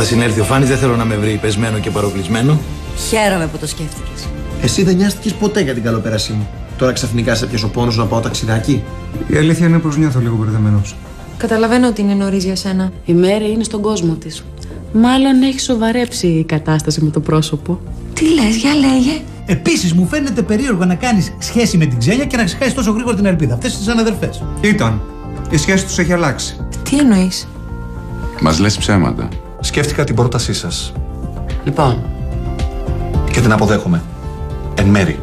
Όταν θα συνέλθει ο Φάνης, δεν θέλω να με βρει πεσμένο και παροπλισμένο. Χαίρομαι που το σκέφτηκες. Εσύ δεν νοιάστηκες ποτέ για την καλοπέρασή μου. Τώρα ξαφνικά σε πιάσω πόνος να πάω ταξιδάκι. Η αλήθεια είναι πως νιώθω λίγο μπερδεμένος. Καταλαβαίνω ότι είναι νωρίς για σένα. Η Μέρη είναι στον κόσμο της. Μάλλον έχεις σοβαρέψει η κατάσταση με το πρόσωπο. Τι λες, για λέγε. Επίσης, μου φαίνεται περίεργο να κάνεις σχέση με την ξένια και να ξεχάσεις τόσο γρήγορα την ελπίδα. Αυτές τις αναδερφές. Ήταν. Η σχέση τους έχει αλλάξει. Τι εννοείς; Μας λες ψέματα. Σκέφτηκα την πρότασή σας. Λοιπόν, Και την αποδέχομαι. Εν μέρη.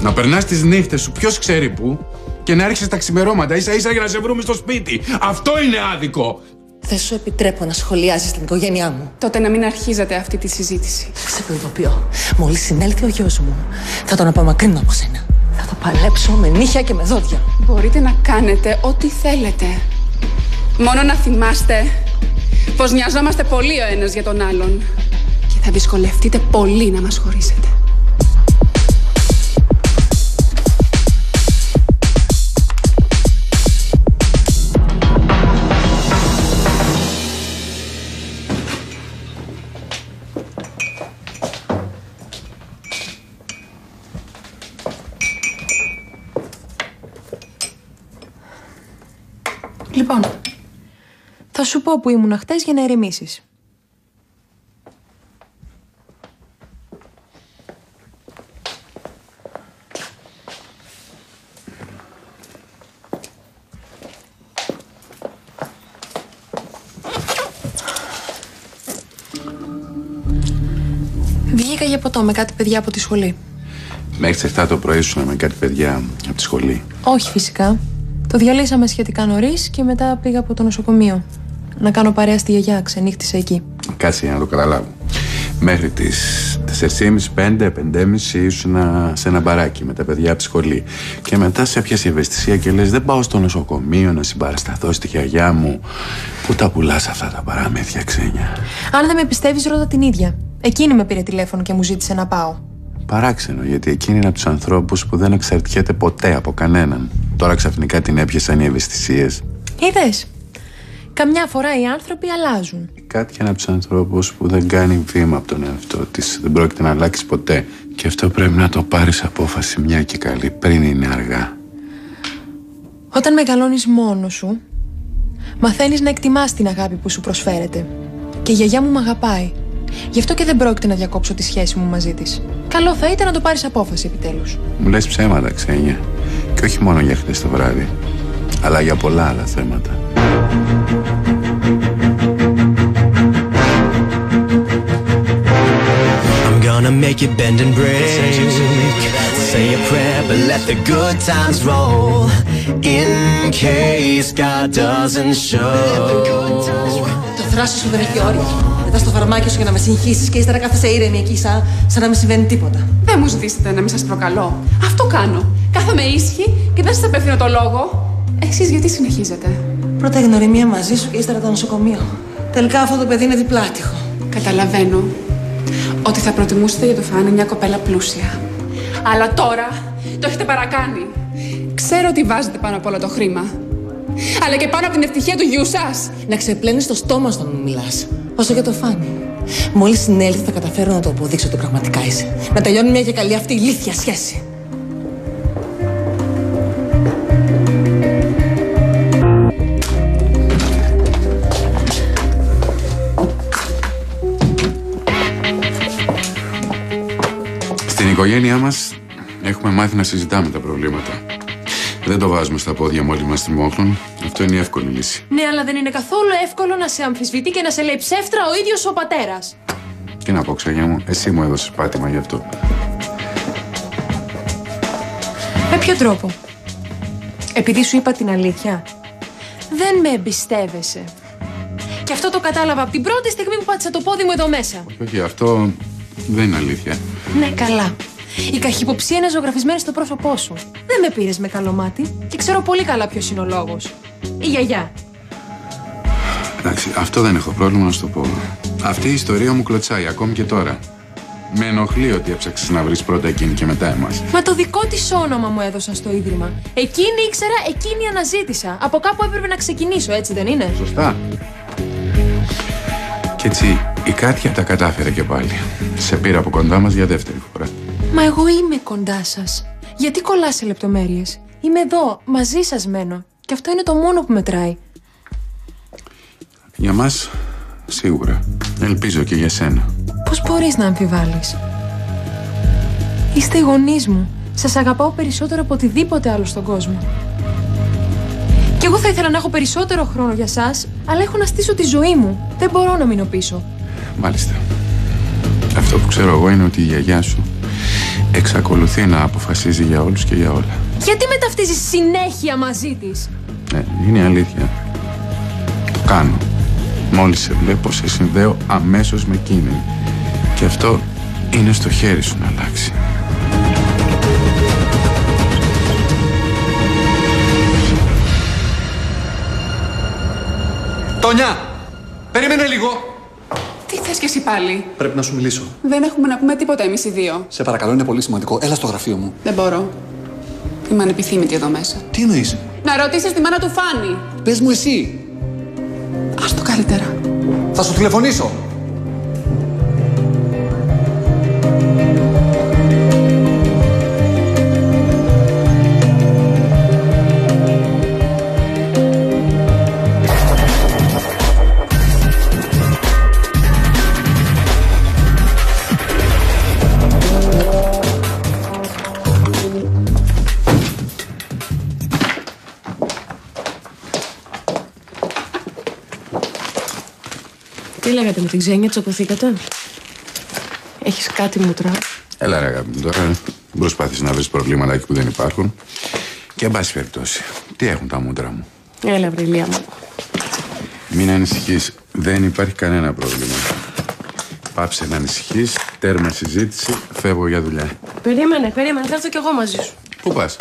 Να περνάς τις νύχτες σου, ποιος ξέρει πού, και να έρχεσαι τα ξημερώματα ίσα ίσα για να σε βρούμε στο σπίτι. Αυτό είναι άδικο. Δεν σου επιτρέπω να σχολιάζει την οικογένειά μου. Τότε να μην αρχίζετε αυτή τη συζήτηση. Σε προειδοποιώ. Μόλις συνέλθει ο γιος μου, θα τον απομακρύνω από σένα. Θα το παλέψω με νύχια και με δόντια. Μπορείτε να κάνετε ό,τι θέλετε. Μόνο να θυμάστε πως νοιαζόμαστε πολύ ο ένας για τον άλλον. Και θα δυσκολευτείτε πολύ να μας χωρίσετε. Λοιπόν, θα σου πω που ήμουν χτες για να ερεμήσει. Βγήκα για ποτό με κάτι παιδιά από τη σχολή. Μέχρι τις 7 το πρωί σου με κάτι παιδιά από τη σχολή. Όχι φυσικά. Το διαλύσαμε σχετικά νωρίς και μετά πήγα από το νοσοκομείο. Να κάνω παρέα στη γιαγιά, ξενύχτησα εκεί. Κάτσε για να το καταλάβω. Μέχρι τις 4.30, 5, 5.30 ήσουν σε ένα μπαράκι με τα παιδιά από τη σχολή. Και μετά σε έπιασε η ευαισθησία και λες Δεν πάω στο νοσοκομείο να συμπαρασταθώ στη γιαγιά μου. Πού τα πουλάς αυτά τα παραμύθια ξένια; Αν δεν με πιστεύεις, ρώτα την ίδια. Εκείνη με πήρε τηλέφωνο και μου ζήτησε να πάω. Παράξενο, γιατί εκείνη είναι από τους ανθρώπους που δεν εξαρτιέται ποτέ από κανέναν. Τώρα ξαφνικά την έπιασαν οι ευαισθησίες. Είδες; Καμιά φορά οι άνθρωποι αλλάζουν. Κάτι είναι από του ανθρώπου που δεν κάνει βήμα από τον εαυτό της. Δεν πρόκειται να αλλάξει ποτέ. Και αυτό πρέπει να το πάρεις απόφαση μια και καλή πριν είναι αργά. Όταν μεγαλώνεις μόνος σου, μαθαίνεις να εκτιμάς την αγάπη που σου προσφέρεται. Και η γιαγιά μου με αγαπάει. Γι' αυτό και δεν πρόκειται να διακόψω τη σχέση μου μαζί της. Καλό θα ήταν να το πάρεις απόφαση επιτέλους. Μου λες ψέματα, ξένια. Και όχι μόνο για χτες το βράδυ, αλλά για πολλά άλλα θέματα. Gonna make you bend and break. Say a prayer, but let the good times roll. In case God doesn't show. Το θράσος σου δεν έχει όρια. Μετά στο φαρμάκι σου για να με συγχύσεις και ύστερα κάθεσαι ήρεμη εκεί σαν, σαν να μην συμβαίνει τίποτα. Δεν μου ζητήσετε να μην σας προκαλώ. Αυτό κάνω. Κάθομαι ήσυχη και δεν σας απευθύνω το λόγο. Εσείς γιατί συνεχίζετε; Πρώτα η γνωριμία μαζί σου και ύστερα το νοσοκομείο. Τελικά αυτό το παιδί είναι διπλάτυχο. Καταλαβαίνω ότι θα προτιμούσατε για το φάνη μια κοπέλα πλούσια. Αλλά τώρα το έχετε παρακάνει. Ξέρω ότι βάζετε πάνω από όλο το χρήμα. Αλλά και πάνω από την ευτυχία του γιού σας. Να ξεπλένεις το στόμα στον μου μιλάς. Όσο για το φάνη. Μόλις συνέλθει, θα καταφέρω να το αποδείξω ότι πραγματικά είσαι. Να τελειώνει μια και καλή αυτή ηλίθια σχέση. Οικογένειά μας έχουμε μάθει να συζητάμε τα προβλήματα. Δεν το βάζουμε στα πόδια μόλι μας τριμώχνουν. Αυτό είναι η εύκολη λύση. Ναι, αλλά δεν είναι καθόλου εύκολο να σε αμφισβητεί και να σε λέει ψεύτρα ο ίδιος ο πατέρας. Τι να πω, ξένια μου, εσύ μου έδωσες πάτημα γι' αυτό. Με ποιο τρόπο; Επειδή σου είπα την αλήθεια. Δεν με εμπιστεύεσαι. Και αυτό το κατάλαβα από την πρώτη στιγμή που πάτησα το πόδι μου εδώ μέσα. Όχι, αυτό δεν είναι αλήθεια. Ναι, καλά. Η καχυποψία είναι ζωγραφισμένη στο πρόσωπό σου. Δεν με πήρες με καλό μάτι και ξέρω πολύ καλά ποιος είναι ο λόγος. Η γιαγιά. Εντάξει, αυτό δεν έχω πρόβλημα να σου το πω. Αυτή η ιστορία μου κλωτσάει ακόμη και τώρα. Με ενοχλεί ότι έψαξες να βρεις πρώτα εκείνη και μετά εμάς. Μα το δικό της όνομα μου έδωσαν στο ίδρυμα. Εκείνη ήξερα, εκείνη αναζήτησα. Από κάπου έπρεπε να ξεκινήσω, έτσι δεν είναι; Σωστά. Κι έτσι η Κάτια τα κατάφερε και πάλι. Σε πήρα από κοντά μας για δεύτερη φορά. Μα εγώ είμαι κοντά σας. Γιατί κολλάς σε λεπτομέρειες; Είμαι εδώ, μαζί σας μένω. Και αυτό είναι το μόνο που μετράει. Για μας, σίγουρα. Ελπίζω και για σένα. Πώς μπορείς να αμφιβάλλεις; Είστε οι γονείς μου. Σας αγαπάω περισσότερο από οτιδήποτε άλλο στον κόσμο. Κι εγώ θα ήθελα να έχω περισσότερο χρόνο για σας, αλλά έχω να στήσω τη ζωή μου. Δεν μπορώ να μείνω πίσω. Μάλιστα. Αυτό που ξέρω εγώ είναι ότι η γιαγιά σου εξακολουθεί να αποφασίζει για όλους και για όλα. Γιατί με ταυτίζεις συνέχεια μαζί της; Ναι, είναι η αλήθεια. Το κάνω. Μόλις σε βλέπω, σε συνδέω αμέσως με εκείνη. Και αυτό είναι στο χέρι σου να αλλάξει. Τόνια! Περίμενε λίγο! Τι θες κι εσύ πάλι; Πρέπει να σου μιλήσω. Δεν έχουμε να πούμε τίποτα εμείς οι δύο. Σε παρακαλώ, είναι πολύ σημαντικό. Έλα στο γραφείο μου. Δεν μπορώ. Είμαι ανεπιθύμητη εδώ μέσα. Τι εννοείς; Να ρωτήσεις τη μάνα του Φάνη. Πες μου εσύ. Ας το καλύτερα. Θα σου τηλεφωνήσω. Λέγατε με την ξένια, τσακωθήκατε; Έχεις κάτι μούτρα; Έλα ρε αγάπη μου, τώρα μην προσπάθεις να βρεις προβλήματα εκεί που δεν υπάρχουν. Και εν πάση περιπτώσει, τι έχουν τα μούτρα μου; Έλα, βρυλία μου. Μην ανησυχείς, δεν υπάρχει κανένα πρόβλημα. Πάψε να ανησυχείς, τέρμα συζήτηση, φεύγω για δουλειά. Περίμενε, περίμενε, θα έρθω κι εγώ μαζί σου. Πού πας;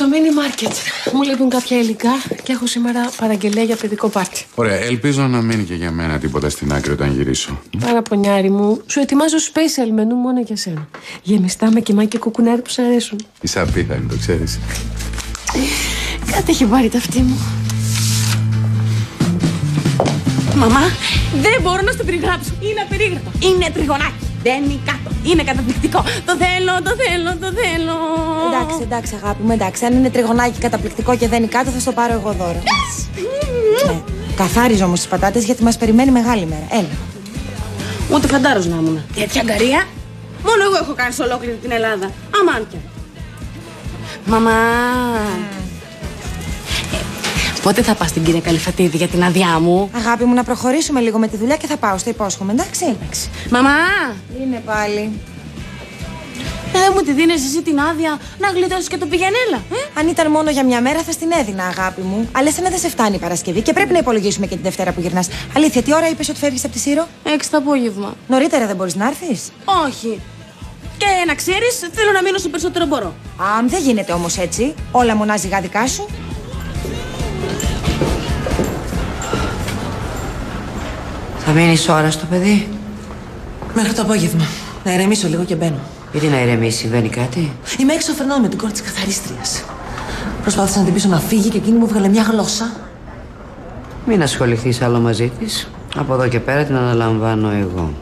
Στο mini market. Μου λείπουν κάποια υλικά και έχω σήμερα παραγγελία για παιδικό πάρτι. Ωραία, ελπίζω να μείνει και για μένα τίποτα στην άκρη όταν γυρίσω. Παραπονιάρι μου, σου ετοιμάζω special μενού μόνο για σένα. Γεμιστά με κεμά και κουκουνάρι που σου αρέσουν. Είσαι απίθανη, το ξέρεις. Κάτι έχει πάρει τα αυτή μου. Μαμά, δεν μπορώ να στο περιγράψω. Είναι απερίγραπτο. Είναι τριγωνάκι. Δεν είναι κάτω. Είναι καταπληκτικό. Το θέλω, το θέλω, το θέλω. Εντάξει, εντάξει, αγάπη μου, εντάξει. Αν είναι τριγωνάκι καταπληκτικό και δεν είναι κάτω, θα στο πάρω εγώ δώρο. Ναι. Καθάριζε όμως τις πατάτες γιατί μας περιμένει μεγάλη μέρα. Έλα. Ούτε φαντάρος να ήμουν. Τέτοια αγκαρία. Μόνο εγώ έχω κάνει σε ολόκληρη την Ελλάδα. Αμάν πια. Μαμά. Ε, Πότε θα πας στην κυρία Καλυφατίδη για την άδειά μου; Αγάπη μου, να προχωρήσουμε λίγο με τη δουλειά και θα πάω. Στο υπόσχομαι, εντάξει; Μαμά. Είναι πάλι. Δεν μου τη δίνεις εσύ την άδεια να γλιτώσεις και το πηγενέλα. Ε; Αν ήταν μόνο για μια μέρα θα στην έδινα, αγάπη μου. Αλλά σαν δεν σε φτάνει η Παρασκευή και πρέπει να υπολογίσουμε και τη Δευτέρα που γυρνάς. Αλήθεια, τι ώρα είπες ότι φεύγεις από τη Σύρο; Έξι το απόγευμα. Νωρίτερα δεν μπορείς να έρθεις; Όχι. Και να ξέρεις, θέλω να μείνω όσο περισσότερο μπορώ. Α, δεν γίνεται όμως έτσι. Όλα μονάζιγα δικά σου. Θα μείνεις ώρα στο παιδί; Μέχρι το απόγευμα. Να ηρεμήσω λίγο και μπαίνω. Γιατί να ηρεμήσει, συμβαίνει κάτι; Είμαι έξω φερνάω με την κόρη της καθαρίστριας. Προσπάθησα να την πείσω να φύγει και εκείνη μου βγάλε μια γλώσσα. Μην ασχοληθείς άλλο μαζί της. Από εδώ και πέρα την αναλαμβάνω εγώ.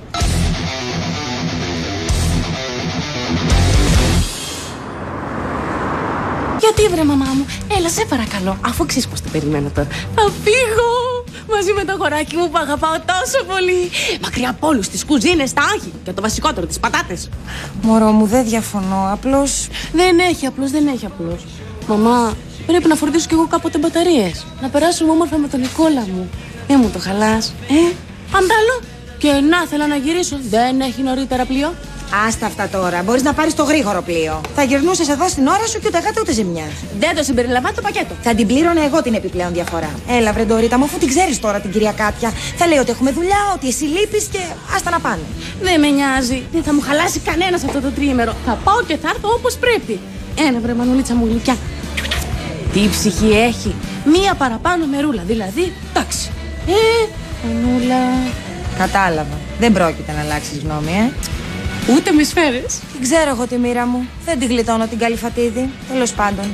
Γιατί βρε μαμά μου, έλα σε παρακαλώ, αφού ξέρεις πως την περιμένω τώρα. Θα φύγω μαζί με το αγοράκι μου που αγαπάω τόσο πολύ. Μακριά από όλους τις κουζίνες, τα άγχη και το βασικότερο, τις πατάτες. Μωρό μου, δεν διαφωνώ. Απλώ. Δεν έχει απλώς, δεν έχει απλώς. Μαμά, πρέπει να φορτίσω κι εγώ κάποτε μπαταρίες. Να περάσουμε όμορφα με τον Νικόλα μου. Δεν μου το χαλάς, ε. Αντάλλο. Και να θέλω να γυρίσω. Δεν έχει νωρίτερα πλοίο. Άστα αυτά τώρα. Μπορείς να πάρεις το γρήγορο πλοίο. Θα γυρνούσες εδώ στην ώρα σου και ούτε γάτα ούτε ζημιά. Δεν το συμπεριλαμβάνει το πακέτο. Θα την πλήρωνα εγώ την επιπλέον διαφορά. Έλα, βρεντορίτα μου, αφού την ξέρεις τώρα την κυρία Κάτια. Θα λέει ότι έχουμε δουλειά, ότι εσύ λείπεις και άστα να πάνε. Δεν με νοιάζει. Δεν θα μου χαλάσει κανένας αυτό το τρίμερο. Θα πάω και θα έρθω όπως πρέπει. Ένα βρε μανουλίτσα μου γλυκιά. Τι ψυχή έχει; Μία παραπάνω μερούλα. Δηλαδή, εντάξει. Ε, Μανούλα. Κατάλαβα. Δεν πρόκειται να αλλάξεις γνώμη, ε. Ούτε με σφαίρες. Την ξέρω εγώ τη μοίρα μου. Δεν τη γλιτώνω την καλυφατίδη. Τέλος πάντων.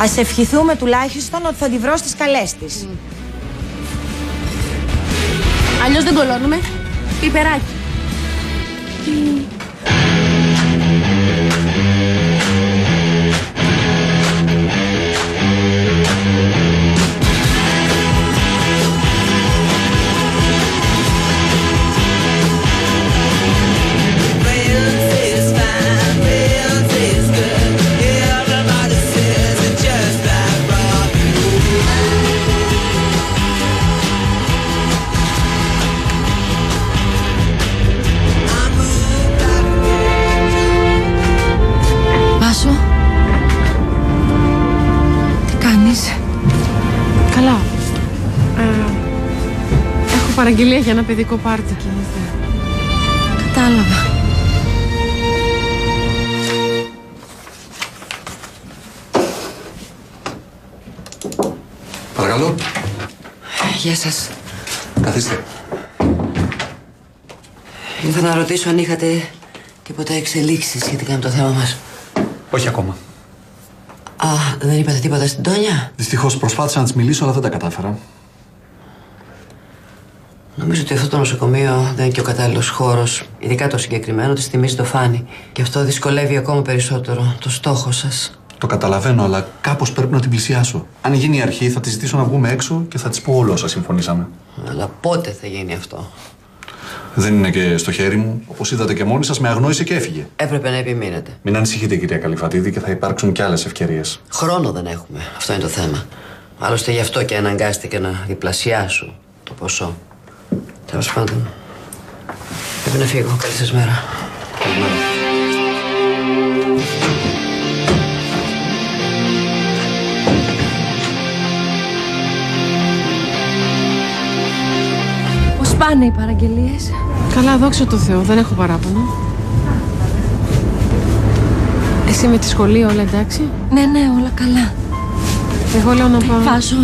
Α ευχηθούμε τουλάχιστον ότι θα τη βρω στις καλές της. Αλλιώς δεν κολώνουμε. Πιπεράκι. Βάσο. Παραγγελία για ένα παιδικό πάρτι. Κατάλαβα. Παρακαλώ. Γεια σας. Καθίστε. Ήρθα να ρωτήσω αν είχατε τίποτα εξελίξεις σχετικά με το θέμα μας. Όχι ακόμα. Α, δεν είπατε τίποτα στην Τόνια; Δυστυχώς προσπάθησα να της μιλήσω, αλλά δεν τα κατάφερα. Νομίζω ότι αυτό το νοσοκομείο δεν είναι και ο κατάλληλος χώρος, ειδικά το συγκεκριμένο, της θυμίζει το φάνη. Και αυτό δυσκολεύει ακόμα περισσότερο το στόχο σας. Το καταλαβαίνω, αλλά κάπως πρέπει να την πλησιάσω. Αν γίνει η αρχή, θα τη ζητήσω να βγούμε έξω και θα της πω όλα όσα συμφωνήσαμε. Αλλά πότε θα γίνει αυτό; Δεν είναι και στο χέρι μου. Όπως είδατε και μόνοι σας, με αγνόησε και έφυγε. Έπρεπε να επιμείνετε. Μην ανησυχείτε, κυρία Καλυφατίδη, και θα υπάρξουν και άλλες ευκαιρίες. Χρόνο δεν έχουμε. Αυτό είναι το θέμα. Άλλωστε γι' αυτό και αναγκάστηκε να διπλασιάσω το ποσό. Τέλος πάντων. Πρέπει να φύγω. Καλή σας μέρα. Πώς πάνε οι παραγγελίες; Καλά, δόξα τω Θεώ, δεν έχω παράπονο. Εσύ με τη σχολή όλα εντάξει; Ναι, ναι, όλα καλά. Εγώ λέω να πάω. Βάζω.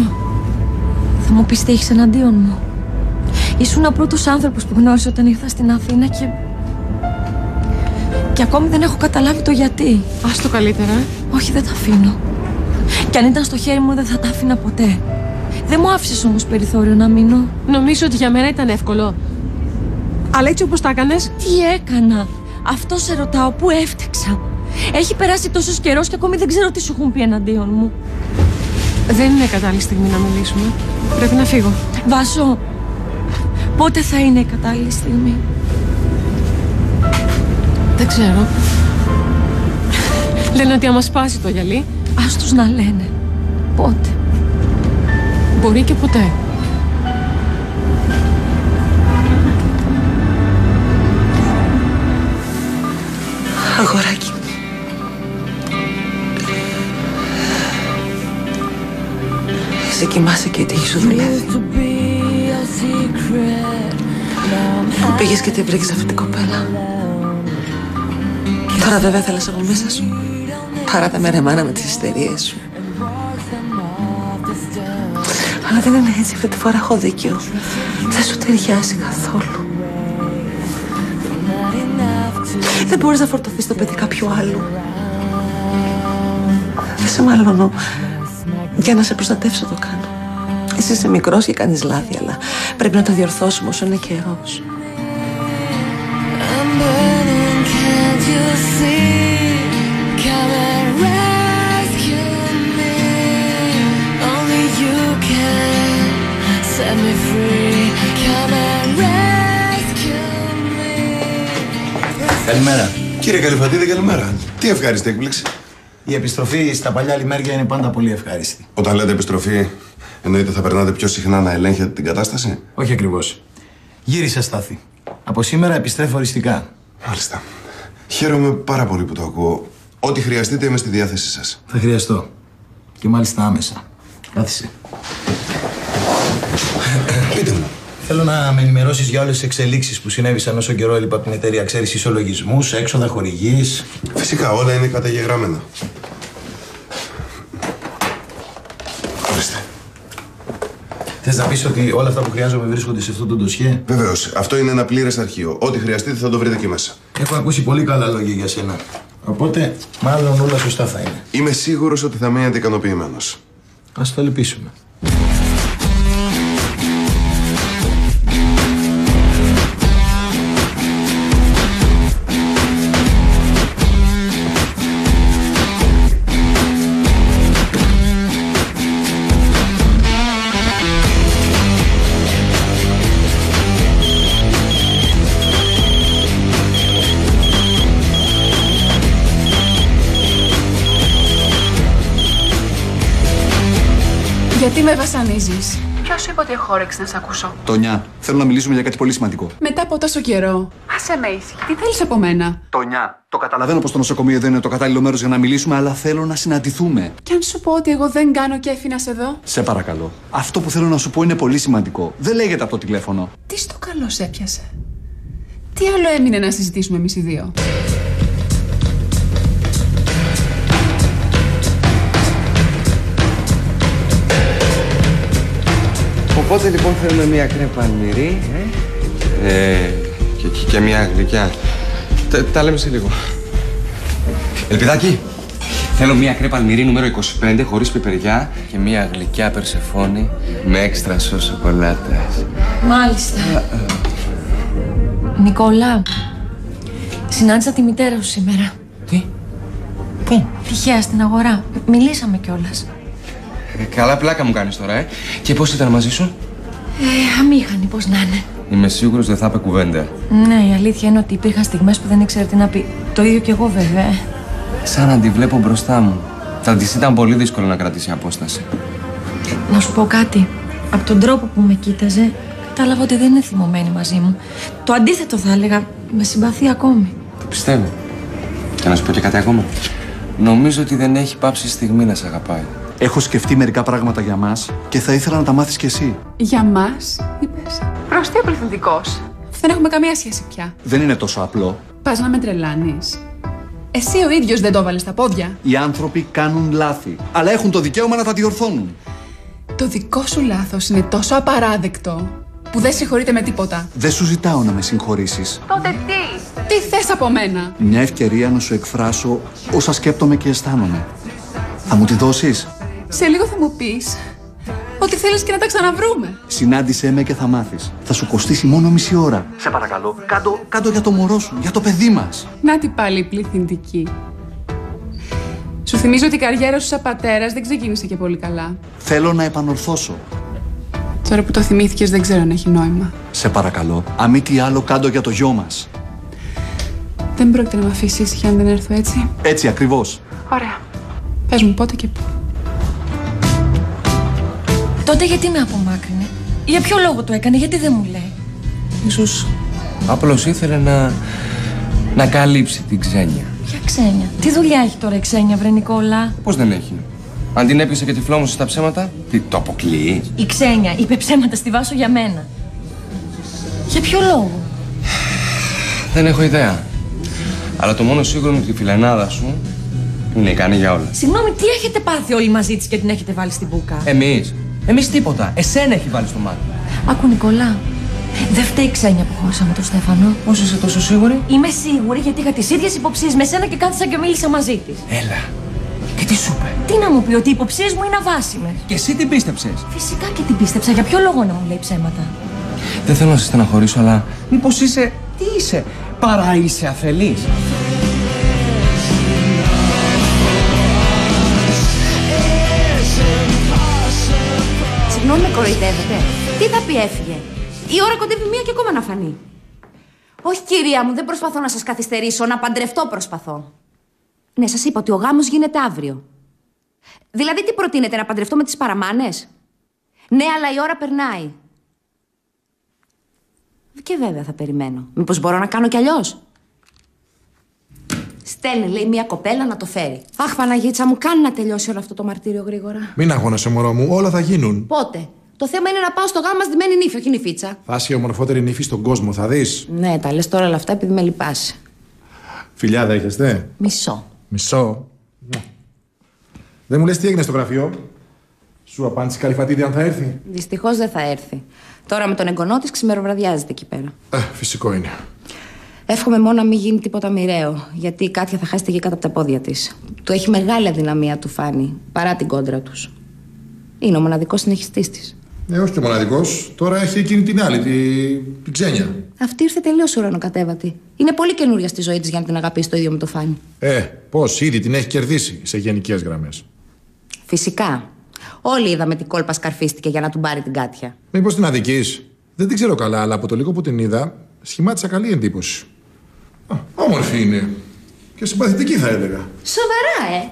Θα μου πεις τι έχεις εναντίον μου. Ήσουν ο πρώτος άνθρωπος που γνώρισα όταν ήρθα στην Αθήνα και... Και ακόμη δεν έχω καταλάβει το γιατί. Ας το καλύτερα. ε. Όχι, δεν τα αφήνω. Και αν ήταν στο χέρι μου δεν θα τα άφηνα ποτέ. Δεν μου άφησες όμως περιθώριο να μείνω. Νομίζω ότι για μένα ήταν εύκολο. Αλλά έτσι όπως τα έκανες... Τι έκανα; Αυτός σε ρωτάω, πού έφτεξα. Έχει περάσει τόσος καιρός και ακόμη δεν ξέρω τι σου έχουν πει εναντίον μου. Δεν είναι κατάλληλη στιγμή να μιλήσουμε. Πρέπει να φύγω. Βάσο, πότε θα είναι η κατάλληλη στιγμή; Δεν ξέρω. Λένε ότι άμα σπάσει το γυαλί, Ας τους να λένε. Πότε; μπορεί και ποτέ. Αγοράκι μου. Σε κοιμάσαι και η τύχη σου δουλεύει. Πήγες και την βρήκες αυτή την κοπέλα. Τώρα βέβαια θέλεις από μέσα σου. Παρά τα μέρα με τις ιστερίες σου. Αλλά δεν είναι έτσι αυτή τη φορά έχω δίκιο. Δεν σου ταιριάζει καθόλου. Δεν μπορείς να φορτωθείς το παιδί κάποιου άλλου. Δεν σε μαλώνω. Για να σε προστατεύσω το κάνω. Εσύ είσαι μικρός και κάνεις λάθη, αλλά πρέπει να τα διορθώσουμε όσο είναι καιρός. Καλημέρα. Κύριε Καλυφαντίδη, καλημέρα. Τι ευχάριστη έκπληξη. Η επιστροφή στα παλιά λιμέρια είναι πάντα πολύ ευχάριστη. Όταν λέτε επιστροφή, εννοείται θα περνάτε πιο συχνά να ελέγχετε την κατάσταση; Όχι ακριβώς. Γύρισα στάθη. Από σήμερα επιστρέφω οριστικά. Μάλιστα. Χαίρομαι πάρα πολύ που το ακούω. Ό,τι χρειαστείτε είμαι στη διάθεσή σας. Θα χρειαστώ. Και μάλιστα άμεσα. Κάθισε. Πείτε μου. Θέλω να με ενημερώσεις για όλες τις εξελίξεις που συνέβησαν όσο καιρό έλειπα από την εταιρεία. Ξέρεις ισολογισμούς, έξοδα χορηγή. Φυσικά όλα είναι καταγεγραμμένα. Θες να πεις ότι όλα αυτά που χρειάζομαι βρίσκονται σε αυτό το ντοσιέ; Βεβαίως, αυτό είναι ένα πλήρες αρχείο. Ό,τι χρειαστείτε θα το βρείτε εκεί μέσα. Έχω ακούσει πολύ καλά λόγια για σένα. Οπότε, μάλλον όλα σωστά θα είναι. Είμαι σίγουρος ότι θα μείνετε ικανοποιημένος. Α το ελπίσουμε. Με βασανίζεις. Ποιος σου είπε ότι έχω όρεξη να σε ακούσω; Τονιά, θέλω να μιλήσουμε για κάτι πολύ σημαντικό. Μετά από τόσο καιρό. Άσε με ήσυχη. Τι θέλεις από μένα; Τονιά, το καταλαβαίνω πως το νοσοκομείο δεν είναι το κατάλληλο μέρος για να μιλήσουμε, αλλά θέλω να συναντηθούμε. Και αν σου πω ότι εγώ δεν κάνω κέφι να σε δω. Σε παρακαλώ. Αυτό που θέλω να σου πω είναι πολύ σημαντικό. Δεν λέγεται από το τηλέφωνο. Τι στο καλό σε έπιασε; Τι άλλο έμεινε να συζητήσουμε εμείς οι δύο; Οπότε λοιπόν θέλουμε μια κρέπα αλμυρή ε; Ε, και, και, και μια γλυκιά. Τα, τα λέμε σε λίγο. Ελπιδάκι, θέλω μια κρέπα αλμυρή νούμερο 25 χωρίς πιπεριά και μια γλυκιά περσεφόνη με έξτρα σως σοκολάτας. Μάλιστα. Νικόλα, συνάντησα τη μητέρα σου σήμερα. Τι; Πού; Τυχαία στην αγορά. Μιλήσαμε κιόλας. Ε, καλά πλάκα μου κάνεις τώρα, ε. Και πώς ήταν μαζί σου; Ε, αμήχανη, πώς να είναι. Είμαι σίγουρος δεν θα είπε κουβέντα. Ναι, η αλήθεια είναι ότι υπήρχαν στιγμές που δεν ήξερε τι να πει. Το ίδιο κι εγώ βέβαια. Σαν να τη βλέπω μπροστά μου. Θα της ήταν πολύ δύσκολο να κρατήσει απόσταση. Να σου πω κάτι. Από τον τρόπο που με κοίταζε, κατάλαβα ότι δεν είναι θυμωμένη μαζί μου. Το αντίθετο θα έλεγα, με συμπαθεί ακόμη. Το πιστεύω. Και να σου πω και κάτι ακόμα. Νομίζω ότι δεν έχει πάψει στιγμή να σε αγαπάει. Έχω σκεφτεί μερικά πράγματα για μας και θα ήθελα να τα μάθεις κι εσύ. Για μας, είπες. Προς τι ο πληθυντικός. Δεν έχουμε καμία σχέση πια. Δεν είναι τόσο απλό. Πας να με τρελάνεις. Εσύ ο ίδιος δεν το έβαλες στα πόδια. Οι άνθρωποι κάνουν λάθη, αλλά έχουν το δικαίωμα να τα διορθώνουν. Το δικό σου λάθος είναι τόσο απαράδεκτο που δεν συγχωρείται με τίποτα. Δεν σου ζητάω να με συγχωρήσεις. Τότε τι; Τι θες από μένα; Μια ευκαιρία να σου εκφράσω όσα σκέπτομαι και αισθάνομαι. Θα μου τη δώσεις; Σε λίγο θα μου πεις ότι θέλεις και να τα ξαναβρούμε. Συνάντησέ με και θα μάθεις. Θα σου κοστίσει μόνο μισή ώρα. Σε παρακαλώ, κάντο, κάντο για το μωρό σου, για το παιδί μας. Να τι πάλι η πληθυντική. Σου θυμίζω ότι η καριέρα σου σαν πατέρας δεν ξεκίνησε και πολύ καλά. Θέλω να επανορθώσω. Τώρα που το θυμήθηκες δεν ξέρω αν έχει νόημα. Σε παρακαλώ, αν μη τι άλλο, κάντο για το γιο μας. Δεν πρόκειται να με αφήσεις ήσυχη αν δεν έρθω έτσι; Έτσι ακριβώς. Ωραία. Πες μου πότε και πού. Τότε γιατί με απομάκρυνε; Για ποιο λόγο το έκανε, γιατί δεν μου λέει; Ίσως απλώς ήθελε να, να καλύψει την ξένια. Για ξένια. Τι δουλειά έχει τώρα η ξένια, βρε Νικόλα. Πώς δεν έχει; Αν την έπιασε και τυφλόμωσε στα ψέματα, τι το αποκλείει; Η ξένια είπε ψέματα στη βάσο για μένα. Για ποιο λόγο; Δεν έχω ιδέα. Αλλά το μόνο σίγουρο είναι ότι η φιλενάδα σου είναι ικανή για όλα. Συγγνώμη, τι έχετε πάθει όλοι μαζί της και την έχετε βάλει στην μπουκα. Εμείς. Εμείς τίποτα. Εσένα έχει βάλει στο μάτι. Άκου Νικόλα. Δεν φταίει η ξένια που χώρισα με τον Στέφανο. Πώς είσαι τόσο σίγουρη; Είμαι σίγουρη γιατί είχα τις ίδιες υποψίες με σένα και κάθισα και μίλησα μαζί της. Έλα. Και τι σου είπε; Τι να μου πει, ότι οι υποψίες μου είναι αβάσιμες. Και εσύ την πίστεψες; Φυσικά και την πίστεψα. Για ποιο λόγο να μου λέει ψέματα; Δεν θέλω να σε στεναχωρήσω, αλλά μήπως είσαι... Τι είσαι. Παρά είσαι αφελής; Συγγνώμη, με κοροϊδεύετε. Τι θα πει έφυγε. Η ώρα κοντεύει μία και ακόμα να φανεί. Όχι, κυρία μου, δεν προσπαθώ να σας καθυστερήσω. Να παντρευτώ προσπαθώ. Ναι, σας είπα ότι ο γάμος γίνεται αύριο. Δηλαδή, τι προτείνετε, να παντρευτώ με τις παραμάνες; Ναι, αλλά η ώρα περνάει. Και βέβαια θα περιμένω. Μήπως μπορώ να κάνω κι αλλιώς; Στέλνει, λέει, μια κοπέλα να το φέρει. Αχ, Παναγίτσα μου, κάνει να τελειώσει όλο αυτό το μαρτύριο γρήγορα. Μην αγώνεσαι, μωρό μου, όλα θα γίνουν. Πότε; Το θέμα είναι να πάω στο γάμα στημένη νύφη, όχι νυφίτσα. Θα είσαι η ομορφότερη νύφη στον κόσμο, θα δεις. Ναι, τα λες τώρα όλα αυτά επειδή με λυπάσαι. Φιλιά δέχεστε. Μισό. Μισό. Ναι. Δεν μου λες τι έγινε στο γραφείο; Σου απάντησε η Καλυφατίδη αν θα έρθει; Δυστυχώς δεν θα έρθει. Τώρα με τον εγγονό της ξημεροβραδιάζεται εκεί πέρα. Ε, φυσικό είναι. Εύχομαι μόνο να μην γίνει τίποτα μοιραίο, γιατί η Κάτια θα χάσει τη γη κάτω από τα πόδια της. Του έχει μεγάλη αδυναμία του Φάνη, παρά την κόντρα τους. Είναι ο μοναδικός συνεχιστής της. Ε, όχι και μοναδικός. Τώρα έχει εκείνη την άλλη, τη... την ξένια. Αυτή ήρθε τελείως ουρανοκατέβατη. Είναι πολύ καινούρια στη ζωή της για να την αγαπήσει το ίδιο με το Φάνη. Ε, πώς, ήδη την έχει κερδίσει σε γενικές γραμμές. Φυσικά. Όλοι είδαμε τι κόλπα σκαρφίστηκε για να του πάρει την Κάτια. Μήπως την αδική. Δεν την ξέρω καλά, αλλά από το λίγο που την είδα, σχημάτισα καλή εντύπωση. Α, όμορφη είναι. Και συμπαθητική θα έλεγα. Σοβαρά, ε!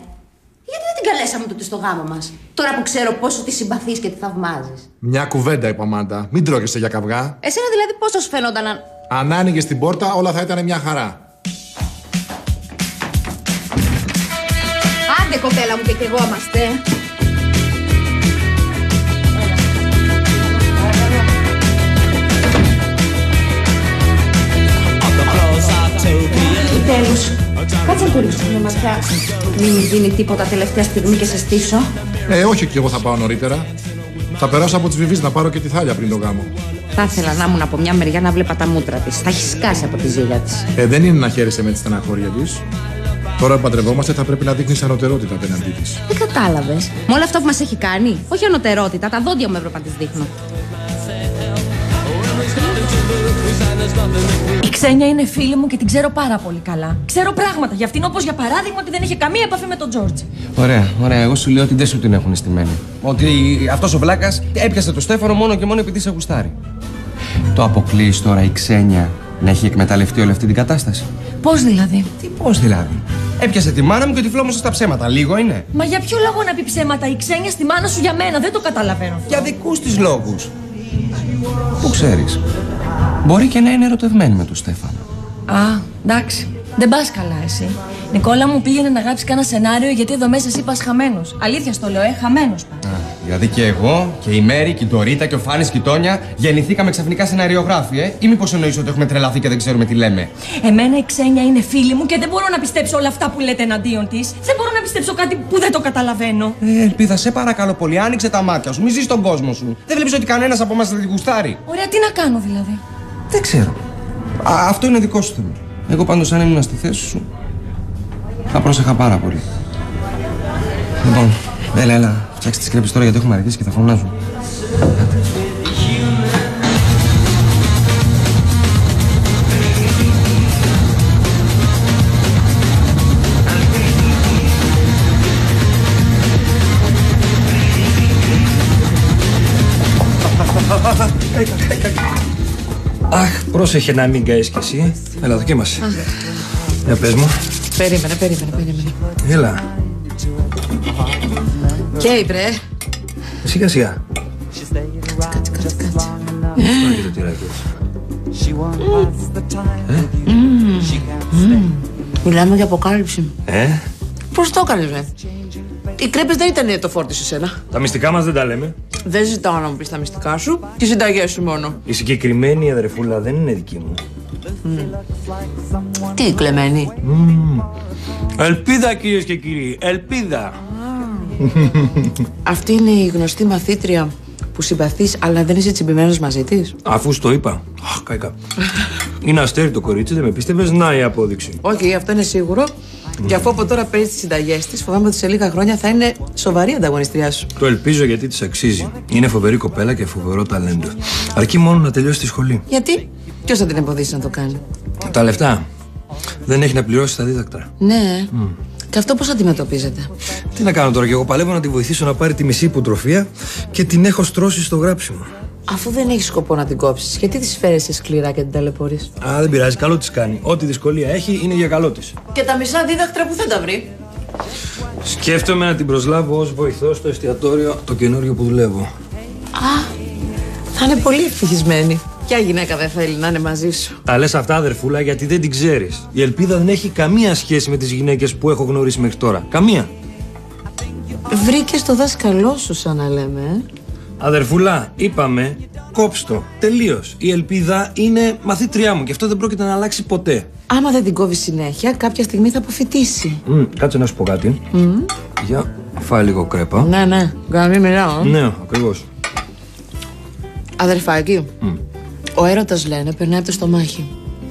Γιατί δεν την καλέσαμε τότε στο γάμο μας; Τώρα που ξέρω πόσο τη συμπαθείς και τη θαυμάζεις. Μια κουβέντα είπα, Μάντα. Μην τρώγεσαι για καυγά. Εσένα δηλαδή πώ σου φαίνονταν αν. Αν άνοιγες την πόρτα, όλα θα ήταν μια χαρά. Άντε κοπέλα μου και κι Επιτέλους, κάτσε να του ρίξω μια ματιά. Μην μου γίνει τίποτα τελευταία στιγμή και σε στήσω. Ε, όχι κι εγώ θα πάω νωρίτερα. Θα περάσω από τις βιβί να πάρω και τη θάλια πριν το γάμο. Θα ήθελα να ήμουν από μια μεριά να βλέπα τα μούτρα της. Θα έχεις σκάσει από τη ζήλια της. Ε, δεν είναι να χαίρεσαι με τη στεναχώρια της. Τώρα που παντρευόμαστε θα πρέπει να δείχνεις ανωτερότητα απέναντί της. Δεν κατάλαβες. Με όλα αυτά που μας έχει κάνει. Όχι ανωτερότητα, τα δόντια μου έπρεπε να τη δείχνω. Η Ξένια είναι φίλη μου και την ξέρω πάρα πολύ καλά. Ξέρω πράγματα για αυτήν, όπως για παράδειγμα ότι δεν είχε καμία επαφή με τον Τζόρτζ. Ωραία, ωραία. Εγώ σου λέω ότι δεν σου την έχουν στημένη. Ότι αυτός ο βλάκας έπιασε το Στέφανο μόνο και μόνο επειδή σε γουστάρει. Το αποκλείεις τώρα η Ξένια να έχει εκμεταλλευτεί όλη αυτή την κατάσταση; Πώς δηλαδή; Τι πώς δηλαδή; Έπιασε τη μάνα μου και τη φλόμωσε στα ψέματα. Λίγο είναι. Μα για ποιο λόγο να πει ψέματα η Ξένια στη μάνα σου για μένα, δεν το καταλαβαίνω. Για δικούς της λόγους. Πού ξέρεις; Μπορεί και να είναι ερωτευμένη με τον Στέφανο. Α, εντάξει. Δεν πας καλά εσύ. Νικόλα μου πήγαινε να γράψεις κάνα σενάριο γιατί εδώ μέσα εσύ πας χαμένος. Αλήθεια στο λέω, ε, χαμένος. Δηλαδή και εγώ και η Μέρη και η Ντορίτα και ο Φάνης και η Τόνια γεννηθήκαμε ξαφνικά σεναριογράφοι, ε; Ή μήπως εννοείς ότι έχουμε τρελαθεί και δεν ξέρουμε τι λέμε; Εμένα η Ξένια είναι φίλη μου και δεν μπορώ να πιστέψω όλα αυτά που λέτε εναντίον της. Δεν μπορώ να πιστέψω κάτι που δεν το καταλαβαίνω. Ε, ελπίδα, σε παρακαλώ πολύ, άνοιξε τα μάτια σου, μη ζεις τον κόσμο σου. Δεν βλέπεις ότι κανένας από εμάς δεν την γουστάρει. Ωραία, τι να κάνω δηλαδή; Δεν ξέρω. Α, αυτό είναι δικό σου θέμα. Εγώ πάντως, αν ήμουν στη θέση σου, θα πρόσεχα πάρα πολύ. Λοιπόν, έλα, έλα. Φτιάξτε τις κρέπε τώρα γιατί έχουμε αργήσει και θα φωνάζουν. Αχ, πρόσεχε να μην καείς κι εσύ. Έλα, δοκίμασε. Για πες μου. Περίμενε, περίμενε, περίμενε. Έλα. Και μπρε. Σιγά σιγά. Κάτσε, κάτσε, κάτσε. Άχι το τυράκι έτσι. Μιλάμε για αποκάλυψη. Ε, Πώς το έκανες, ρε. Οι κρέπες δεν ήταν το φόρτισε σένα. τα μυστικά μας δεν τα λέμε. Δεν ζητάω να μου πεις τα μυστικά σου. Τις συνταγές σου μόνο. Η συγκεκριμένη αδερφούλα δεν είναι δική μου. Τι κλεμμένη; Ελπίδα κυρίες και κύριοι, ελπίδα. Αυτή είναι η γνωστή μαθήτρια που συμπαθείς, αλλά δεν είσαι τσιμπημένος μαζί της; Αφού σου το είπα. Αχ, καήκα. Είναι αστέρι το κορίτσι, δεν με πίστευες, να η απόδειξη. Όχι, αυτό είναι σίγουρο. Και αφού από τώρα παίρνει τις συνταγές της, φοβάμαι ότι σε λίγα χρόνια θα είναι σοβαρή ανταγωνιστριά σου. Το ελπίζω γιατί της αξίζει. Είναι φοβερή κοπέλα και φοβερό ταλέντο. Αρκεί μόνο να τελειώσει τη σχολή. Γιατί, ποιος θα την εμποδίσει να το κάνει; Τα λεφτά. Δεν έχει να πληρώσει τα δίδακτρα. Ναι. Και αυτό πώς αντιμετωπίζεται; Τι να κάνω τώρα, και εγώ παλεύω να τη βοηθήσω να πάρει τη μισή υποτροφία και την έχω στρώσει στο γράψιμο. Αφού δεν έχεις σκοπό να την κόψεις, γιατί της φέρεσαι σκληρά και την ταλαιπωρείς; Α, δεν πειράζει, καλό της κάνει. Ό,τι δυσκολία έχει είναι για καλό της. Και τα μισά δίδακτρα που θα τα βρει. Σκέφτομαι να την προσλάβω ως βοηθός στο εστιατόριο το καινούριο που δουλεύω. Α, θα είναι πολύ ευτυχισμένη. Ποια γυναίκα δεν θέλει να είναι μαζί σου; Τα λες αυτά, αδερφούλα, γιατί δεν την ξέρεις. Η ελπίδα δεν έχει καμία σχέση με τις γυναίκες που έχω γνωρίσει μέχρι τώρα. Καμία. Βρήκες το δάσκαλό σου, σαν να λέμε. ε; Αδερφούλα, είπαμε, κόψτο. Τελείως. Η ελπίδα είναι μαθήτριά μου και αυτό δεν πρόκειται να αλλάξει ποτέ. Άμα δεν την κόβεις συνέχεια, κάποια στιγμή θα αποφυτίσει. Μμ, κάτσε να σου πω κάτι. Μμ. Για φάει λίγο κρέπα. Ναι, ναι, για να μην μιλάω. Ναι, ακριβώς. Αδερφάκι, ο έρωτας λένε περνάει από το στομάχι.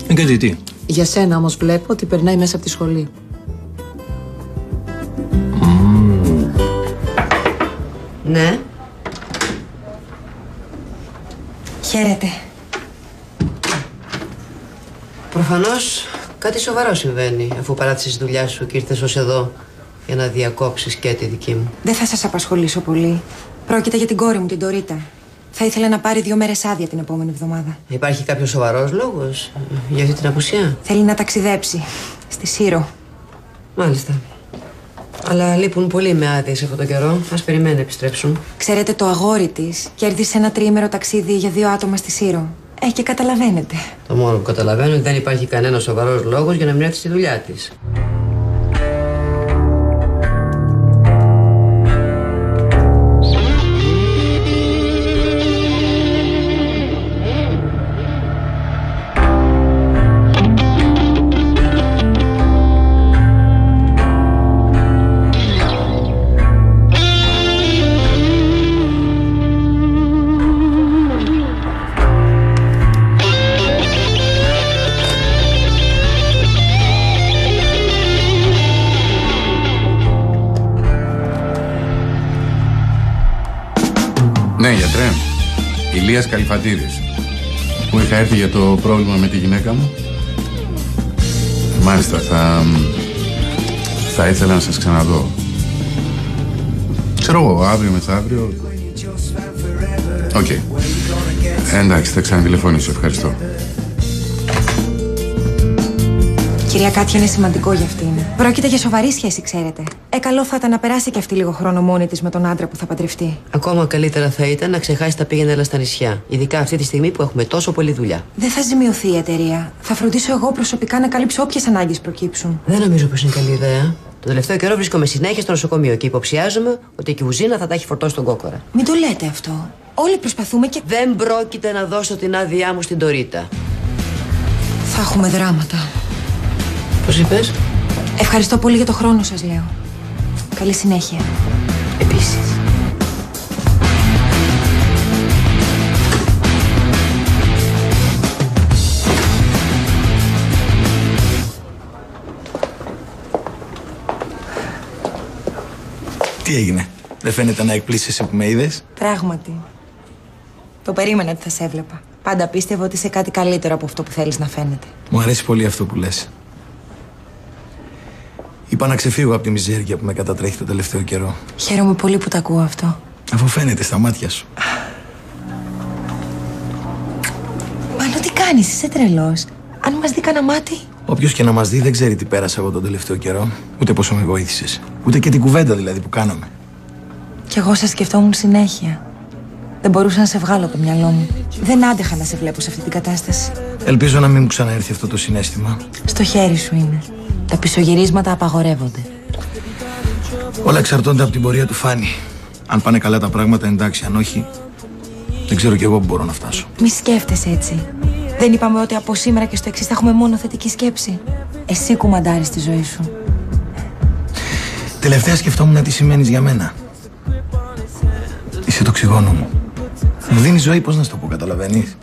Ε, και τι, τι; Για σένα όμως βλέπω ότι περνάει μέσα από τη σχολή. Ναι. Χαίρετε. Προφανώς κάτι σοβαρό συμβαίνει αφού παράτησες τη δουλειά σου και ήρθες ως εδώ για να διακόψεις και τη δική μου. Δεν θα σας απασχολήσω πολύ. Πρόκειται για την κόρη μου, την Τωρίτα. Θα ήθελα να πάρει δύο μέρες άδεια την επόμενη εβδομάδα. Υπάρχει κάποιος σοβαρός λόγος για αυτή την απουσία; Θέλει να ταξιδέψει. Στη Σύρο. Μάλιστα. Αλλά λείπουν πολύ με άδειες αυτό το καιρό. Α περιμένει να επιστρέψουν. Ξέρετε, το αγόρι της κέρδισε ένα τριήμερο ταξίδι για δύο άτομα στη Σύρο. Ε, και καταλαβαίνετε. Το μόνο που καταλαβαίνω είναι ότι δεν υπάρχει κανένας σοβαρός λόγος για να μην έρθει στη δουλειά της. Ηλίας Καλυφατίδης. Που είχα έρθει για το πρόβλημα με τη γυναίκα μου. Μάλιστα, θα... Θα ήθελα να σας ξαναδώ. Ξέρω εγώ, αύριο μεθαύριο... Οκ. Εντάξει, θα ξανατηλεφωνήσω. Ευχαριστώ. Κυρία Κάτια, είναι σημαντικό για αυτήν. Πρόκειται για σοβαρή σχέση, ξέρετε. Ε, καλό θα ήταν να περάσει και αυτή λίγο χρόνο μόνη της με τον άντρα που θα παντρευτεί. Ακόμα καλύτερα θα ήταν να ξεχάσει τα πήγαινε έλα στα νησιά. Ειδικά αυτή τη στιγμή που έχουμε τόσο πολλή δουλειά. Δεν θα ζημιωθεί η εταιρεία. Θα φροντίσω εγώ προσωπικά να καλύψω όποιες ανάγκες προκύψουν. Δεν νομίζω πως είναι καλή ιδέα. Το τελευταίο καιρό βρίσκομαι συνέχεια στο νοσοκομείο και υποψιάζομαι ότι η κουζίνα θα τα έχει φορτώσει τον κόκορα. Μην το λέτε αυτό. Όλοι προσπαθούμε και. Δεν πρόκειται να δώσω την άδειά μου στην Τωρίτα. Θα έχουμε δράματα. Πώς είπες, Ευχαριστώ πολύ για το χρόνο σας, λέω. Καλή συνέχεια. Επίσης. Τι έγινε, δεν φαίνεται να εκπλήσεσαι που με είδες; Πράγματι. Το περίμενα ότι θα σε έβλεπα. Πάντα πίστευα ότι είσαι κάτι καλύτερο από αυτό που θέλεις να φαίνεται. Μου αρέσει πολύ αυτό που λες. Είπα να ξεφύγω από τη μιζέρια που με κατατρέχει το τελευταίο καιρό. Χαίρομαι πολύ που το ακούω αυτό. Αφού φαίνεται στα μάτια σου. Μάλλον τι κάνεις, είσαι τρελός. Αν μας δει κανένα μάτι. Όποιος και να μας δει δεν ξέρει τι πέρασα εγώ τον τελευταίο καιρό, ούτε πόσο με βοήθησες. Ούτε και την κουβέντα δηλαδή που κάναμε. Κι εγώ σε σκεφτόμουν συνέχεια. Δεν μπορούσα να σε βγάλω από το μυαλό μου. Δεν άντεχα να σε βλέπω σε αυτή την κατάσταση. Ελπίζω να μην μου ξαναέρθει αυτό το συνέστημα. Στο χέρι σου είναι. Τα πισωγυρίσματα απαγορεύονται. Όλα εξαρτώνται από την πορεία του Φάνη. Αν πάνε καλά τα πράγματα, εντάξει. Αν όχι, δεν ξέρω κι εγώ που μπορώ να φτάσω. Μη σκέφτεσαι έτσι. Δεν είπαμε ότι από σήμερα και στο εξής θα έχουμε μόνο θετική σκέψη. Εσύ κουμαντάρεις τη ζωή σου. Τελευταία σκεφτόμουν τι σημαίνεις για μένα. Είσαι το οξυγόνο μου. Μου δίνει ζωή, πώς να σου το πω, καταλαβαίνεις;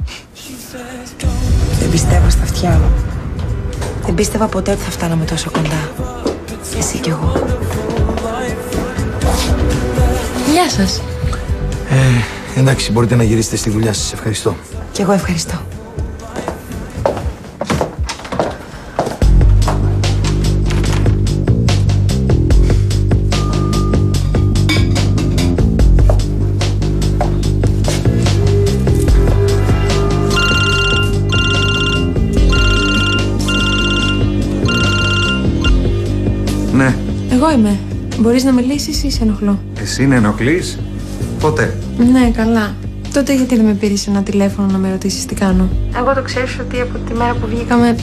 Δεν πιστεύω στα αυτιά μου. Δεν πίστευα ποτέ ότι θα φτάναμε τόσο κοντά. Εσύ κι εγώ. Γεια σας. Ε, εντάξει, μπορείτε να γυρίσετε στη δουλειά σας. Ευχαριστώ. Κι εγώ ευχαριστώ. Εγώ είμαι. Μπορείς να μιλήσεις ή σε ενοχλώ. Εσύ να ενοχλείς; Πότε; Ναι, καλά. Τότε γιατί δεν με πήρες ένα τηλέφωνο να με ρωτήσεις τι κάνω; Εγώ το ξέρεις ότι από τη μέρα που βγήκαμε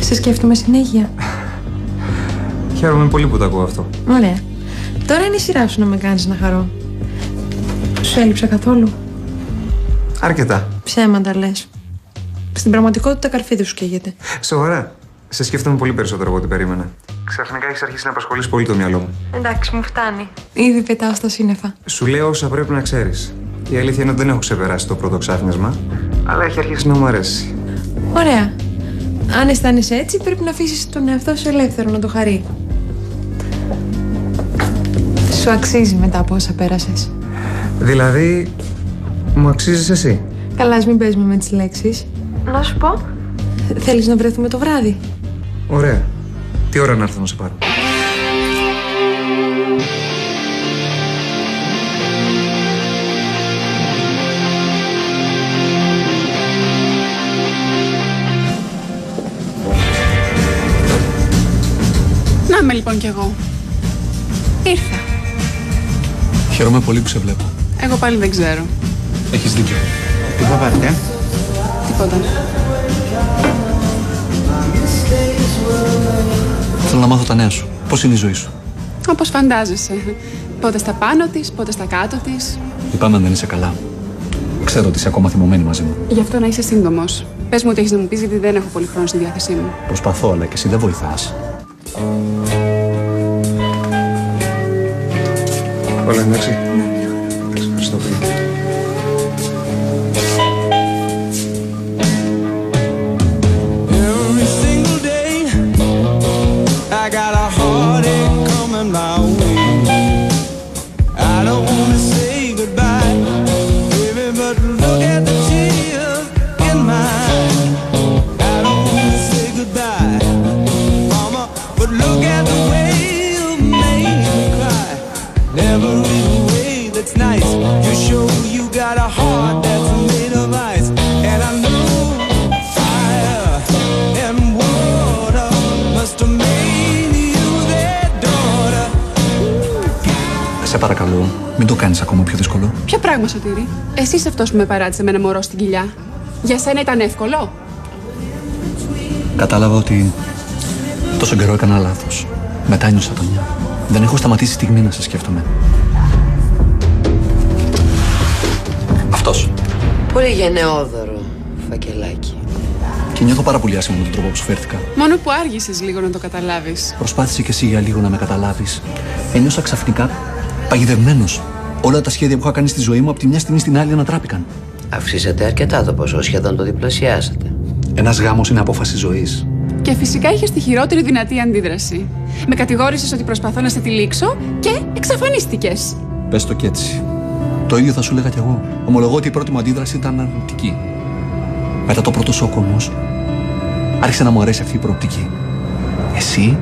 σε σκέφτομαι συνέχεια. Χαίρομαι πολύ που το ακούω αυτό. Ωραία. Τώρα είναι η σειρά σου να με κάνεις να χαρώ. Σου έλειψα καθόλου. Αρκετά. Ψέματα λες. Στην πραγματικότητα καρφίδι σου καίγεται. Σοβαρά. Σε σκέφτομαι πολύ περισσότερο από ό,τι περίμενα. Ξαφνικά έχεις αρχίσει να απασχολείς πολύ το μυαλό μου. Εντάξει, μου φτάνει. Ήδη πετάω στα σύννεφα. Σου λέω όσα πρέπει να ξέρεις. Η αλήθεια είναι ότι δεν έχω ξεπεράσει το πρώτο ξάφνιασμα, αλλά έχει αρχίσει να μου αρέσει. Ωραία. Αν αισθάνεσαι έτσι, πρέπει να αφήσεις τον εαυτό σου ελεύθερο να το χαρεί. Σου αξίζει μετά από όσα πέρασες. Δηλαδή, μου αξίζεις εσύ. Καλά, ας μην παίζουμε με τις λέξεις. Να σου πω. Θέλεις να βρεθούμε το βράδυ; Ωραία. Τι ώρα να έρθω να σε πάρω. Να είμαι λοιπόν κι εγώ. Χαίρομαι πολύ που σε βλέπω. Εγώ πάλι δεν ξέρω. Έχεις δίκιο. Τι θα πάρετε, Τίποτα. Θέλω να μάθω τα νέα σου. Πώς είναι η ζωή σου; Όπως φαντάζεσαι. Πότε στα πάνω της, πότε στα κάτω της. Λυπάμαι αν δεν είσαι καλά. Ξέρω ότι είσαι ακόμα θυμωμένη μαζί μου. Γι' αυτό να είσαι σύντομος. Πες μου τι έχεις να μου πεις, γιατί δεν έχω πολύ χρόνο στη διάθεσή μου. Προσπαθώ, αλλά και εσύ δεν βοηθάς. Όλα εντάξει. Ευχαριστώ Σε παρακαλώ, μην το κάνεις ακόμα πιο δύσκολο. Ποιο πράγμα, Σωτήρη; Εσύ είσαι αυτό που με παράτησε με ένα μωρό στην κοιλιά. Για σένα ήταν εύκολο. Κατάλαβα ότι τόσο καιρό έκανα λάθος. Μετά νιώσα το νιά. Δεν έχω σταματήσει στιγμή να σε σκέφτομαι. Αυτός. Πολύ γενναιόδωρο φακελάκι. Και νιώθω πάρα πολύ άσχημα με τον τρόπο που σου φέρθηκα. Μόνο που άργησες λίγο να το καταλάβεις. Προσπάθησε κι εσύ για λίγο να με καταλάβεις. Ένιωσα ξαφνικά παγιδευμένος. Όλα τα σχέδια που είχα κάνει στη ζωή μου από τη μια στιγμή στην άλλη ανατράπηκαν. Αυξήσατε αρκετά το ποσό, σχεδόν το διπλασιάσατε. Ένας γάμος είναι απόφαση ζωής. Και φυσικά είχε τη χειρότερη δυνατή αντίδραση. Με κατηγόρησες ότι προσπαθώ να σε τυλίξω και εξαφανίστηκες. Πες το κι έτσι. Το ίδιο θα σου λέγα κι εγώ. Ομολογώ ότι η πρώτη μου αντίδραση ήταν αρνητική. Μετά το πρώτο σοκ όμως, άρχισε να μου αρέσει αυτή η προοπτική. Εσύ,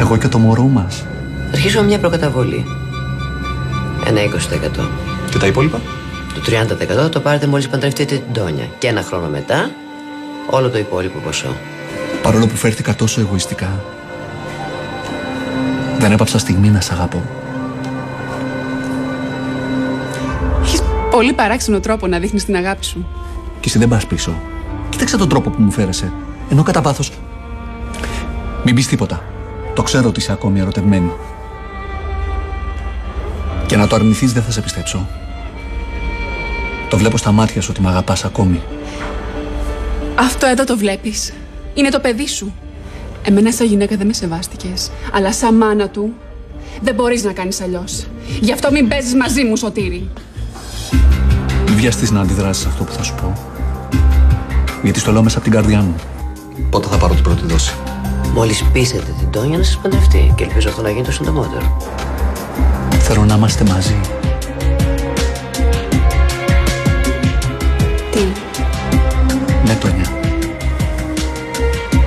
εγώ και το μωρό μας. Αρχίσουμε μια προκαταβολή. Ένα 20%. Και τα υπόλοιπα; Το 30% θα το πάρετε μόλις παντρευτείτε την Τόνια. Και ένα χρόνο μετά, όλο το υπόλοιπο ποσό. Παρόλο που φέρθηκα τόσο εγωιστικά, δεν έπαψα στιγμή να σ' αγαπώ. Έχεις πολύ παράξενο τρόπο να δείχνεις την αγάπη σου. Και εσύ δεν πας πίσω. Κοίταξε τον τρόπο που μου φέρεσαι. Ενώ κατά βάθος. Μην πεις τίποτα. Το ξέρω ότι είσαι ακόμη ερωτευμένη. Και να το αρνηθείς δεν θα σε πιστέψω. Το βλέπω στα μάτια σου ότι με αγαπάς ακόμη. Αυτό εδώ το βλέπεις. Είναι το παιδί σου. Εμένα σαν γυναίκα δεν με σεβάστηκες. Αλλά σαν μάνα του δεν μπορείς να κάνεις αλλιώς. Γι' αυτό μην παίζεις μαζί μου, Σωτήρη. Μην βιαστείς να αντιδράσεις αυτό που θα σου πω. Γιατί στο λέω μέσα από την καρδιά μου. Πότε θα πάρω την πρώτη δόση; Μόλις πείσετε την Τόνια να σας παντρευτεί. Και ελπίζω αυτό να γίνει το συντομότερο. Θέλω να είμαστε μαζί. Τι; Ναι, Τόνια.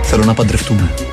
Θέλω να παντρευτούμε.